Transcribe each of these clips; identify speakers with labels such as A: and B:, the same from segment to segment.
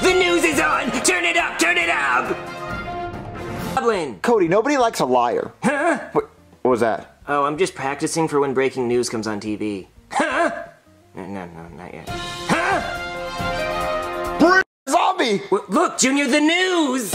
A: The news is on! Turn it up! Turn it up! Goblin!
B: Cody, nobody likes a liar.
A: Huh?
B: What, what was that?
A: Oh, I'm just practicing for when breaking news comes on TV. Huh? No, no, no, not yet. Huh?
B: Zombie!
A: W- look, Junior, the news!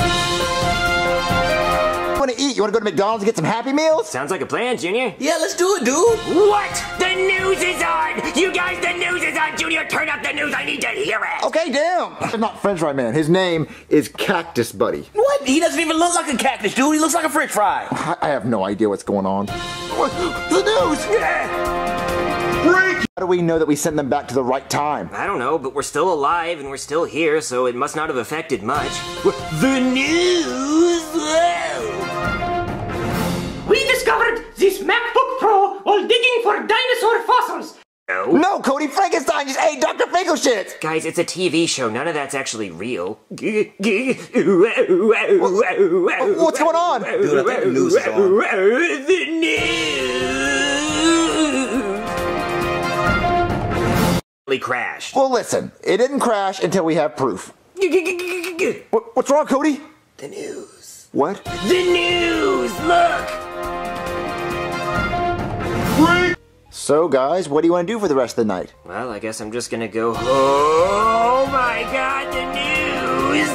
B: You want to eat? You want to go to McDonald's and get some Happy Meals?
A: Sounds like a plan, Junior.
C: Yeah, let's do it, dude.
A: What? The news is on! You guys, the news is on! Junior, turn up the news! I need to hear it!
B: Okay, damn. I'm not French fry man. His name is Cactus Buddy.
C: What? He doesn't even look like a cactus, dude. He looks like a french fry.
B: I, I have no idea what's going on. What? The news! Yeah! Break! How do we know that we sent them back to the right time?
A: I don't know, but we're still alive and we're still here, so it must not have affected much. The news!
D: While digging for dinosaur fossils.
A: No.
B: No, Cody Frankenstein just ate Dr. Finkel shit!
A: Guys, it's a TV show. None of that's actually real. What's
B: going on?
C: Dude, I think the news is on.
A: The news! Really crashed.
B: Well, listen, it didn't crash until we have proof. What, what's wrong, Cody?
A: The news.
B: What?
A: The news! Look!
B: So, guys, what do you want to do for the rest of the night?
A: Well, I guess I'm just gonna go. Oh my god, the news!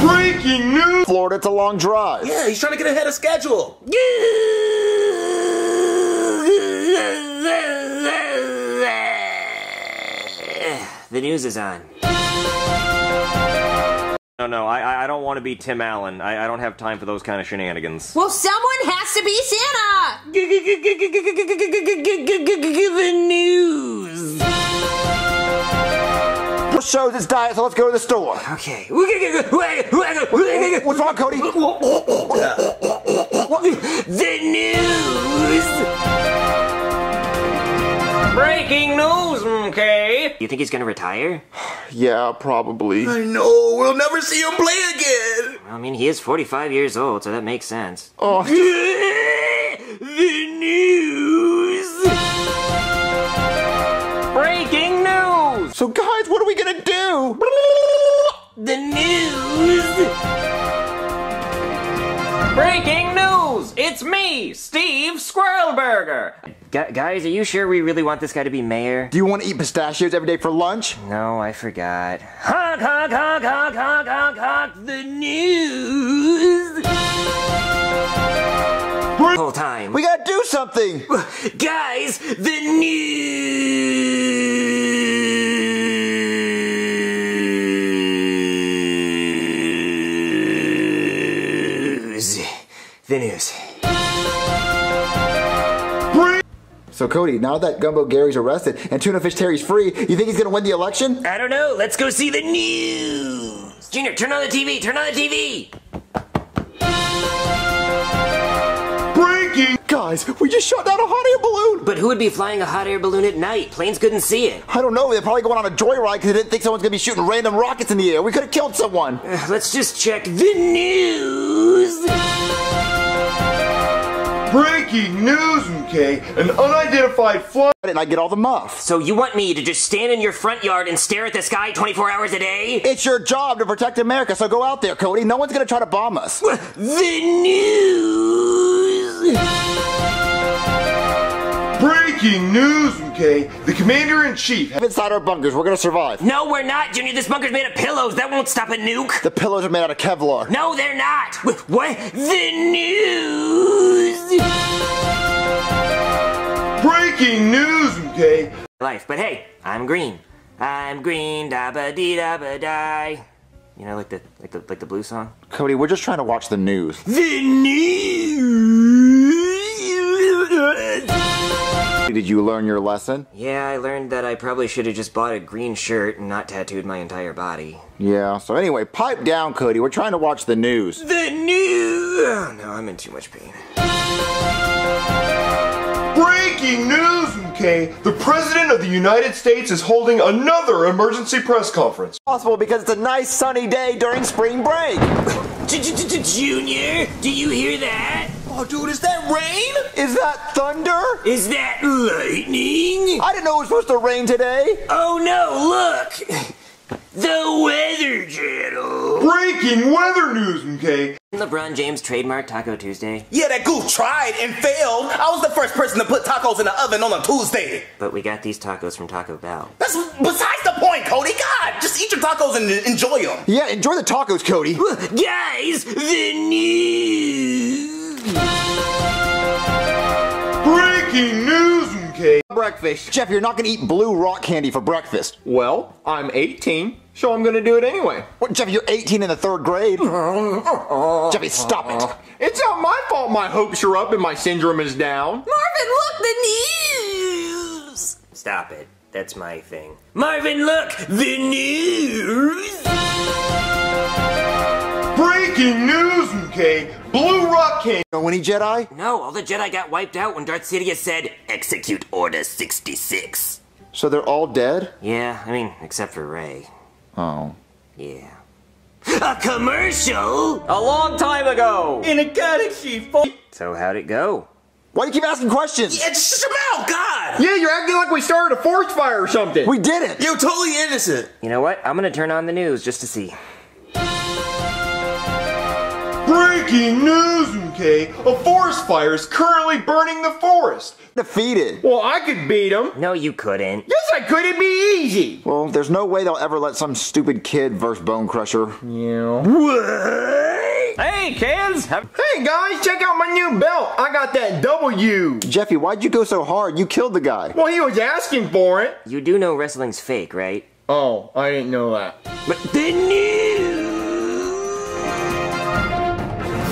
B: Breaking news! Florida, it's a long drive.
C: Yeah, he's trying to get ahead of schedule.
A: The news is on.
E: No, no, I, I- I don't want to be Tim Allen. I, I don't have time for those kind of shenanigans.
F: Well, someone has to be Santa!
A: The news!
B: Push shows its diet, so let's go to the store.
A: Okay.
B: What's wrong, Cody?
A: The news!
E: Breaking news, okay?
A: You think he's gonna retire?
B: Yeah, probably.
C: I know. We'll never see him play again.
A: I mean, he is 45 years old, so that makes sense.
B: Oh,
A: the news!
E: Breaking news!
B: so guys, what are we gonna do?
A: The news!
E: Breaking news! It's me, Steve Squirrelburger!
A: Gu- guys, are you sure we really want this guy to be mayor?
B: Do you want to eat pistachios every day for lunch?
A: No, I forgot. Honk, honk, honk, honk, honk, honk, honk, the news! Whole time.
B: We gotta do something!
A: Guys, the news. The news.
B: So, Cody, now that Gumbo Gary's arrested and Tuna Fish Terry's free, you think he's gonna win the election?
A: I don't know. Let's go see the news. Junior, turn on the TV. Turn on the TV.
B: Guys, we just shot down a hot air balloon!
A: But who would be flying a hot air balloon at night? Planes couldn't see it.
B: I don't know, they're probably going on a joyride because they didn't think someone's gonna be shooting random rockets in the air. We could have killed someone.
A: Uh, Let's just check the news.
G: Breaking news, okay? An unidentified fly.
B: And I get all the muff.
A: So you want me to just stand in your front yard and stare at the sky 24 hours a day?
B: It's your job to protect America, so go out there, Cody. No one's gonna try to bomb us.
A: The news.
G: Breaking news, okay? The commander in chief.
B: Inside our bunkers, we're gonna survive.
A: No, we're not, Junior. This bunker's made of pillows. That won't stop a nuke.
B: The pillows are made out of Kevlar.
A: No, they're not. Wh- What? The news.
G: Breaking news, okay?
A: Life, but hey, I'm green. I'm green, da ba dee da ba die. You know, like the like the like the blue song.
B: Cody, we're just trying to watch the news.
A: The news.
B: Did you learn your lesson?
A: Yeah, I learned that I probably should have just bought a green shirt and not tattooed my entire body.
B: Yeah, so anyway, pipe down, Cody. We're trying to watch the news.
A: The news. Oh, no, I'm in too much pain.
G: Breaking news, okay? The president of the United States is holding another emergency press conference.
B: Possible because it's a nice sunny day during spring break.
A: Junior, do you hear that?
C: Oh, dude, is that rain?
B: Is that thunder?
A: Is that lightning?
B: I didn't know it was supposed to rain today.
A: Oh no, look! The weather Weather Channel.
G: Breaking weather news, okay?
A: LeBron James trademark Taco Tuesday,
C: Yeah, that goof tried and failed. I was the first person to put tacos in the oven on a Tuesday.
A: but we got these tacos from Taco Bell.
C: That's besides the point, Cody. God, just eat your tacos and enjoy them.
B: Yeah, enjoy the tacos, Cody.
A: Guys, the news.
G: Breaking news, okay?
H: Breakfast.
B: Jeff, you're not gonna eat blue rock candy for breakfast.
H: Well, I'm 18, so I'm gonna do it anyway.
B: What, Jeff, you're 18 in the third grade. Jeffy, stop it.
H: It's not my fault my hopes are up and my syndrome is down.
F: Marvin, look, the news!
A: Stop it. That's my thing. Marvin, look, the news.
G: Breaking news, okay? Blue Rock Candy.
B: Know any Jedi?
A: No, all the Jedi got wiped out when Darth Sidious said, "Execute Order 66."
B: So they're all dead?
A: Yeah, I mean, except for Rey.
B: Oh.
A: Yeah. A commercial.
E: A long time ago.
C: In a galaxy full.
A: So how'd it go?
B: Why do you keep asking questions?
C: Yeah, just shut mouth, God.
H: Yeah, you're acting like we started a forest fire or something.
B: We did it!
C: You're totally innocent.
A: You know what? I'm gonna turn on the news just to see.
G: Breaking news, okay? A forest fire is currently burning the forest.
B: Defeated.
H: well, I could beat him.
A: No, you couldn't.
H: Yes, I could. It'd be easy.
B: Well, there's no way they'll ever let some stupid kid verse Bone Crusher.
H: Yeah.
A: What?
E: Hey, kids. Have
H: Hey guys, check out my new belt. I got that W.
B: Jeffy, why'd you go so hard? You killed the guy.
H: Well, he was asking for it.
A: You do know wrestling's fake, right?
H: Oh, I didn't know that.
A: But the news.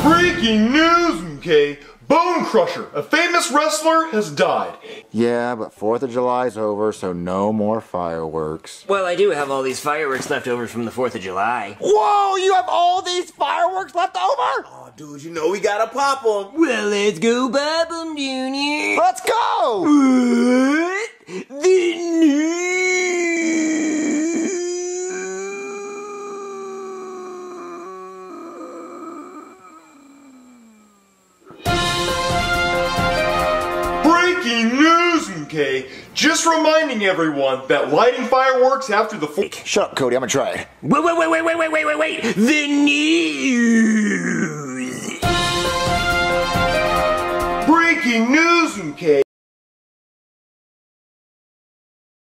G: Breaking news, okay? Bone Crusher, a famous wrestler, has died.
B: Yeah, but 4th of July's over, so no more fireworks.
A: Well, I do have all these fireworks left over from the 4th of July.
B: Whoa, you have all these fireworks left over?
C: Oh, dude, you know we gotta pop them.
A: Well, let's go pop 'em, Junior.
B: Let's go!
A: What? The
G: Breaking Just reminding everyone that lighting fireworks after the four.
B: Shut up, Cody, I'm gonna try it.
A: Wait, wait, wait, wait, wait, wait, wait, wait, wait. The news.
G: Breaking news, okay?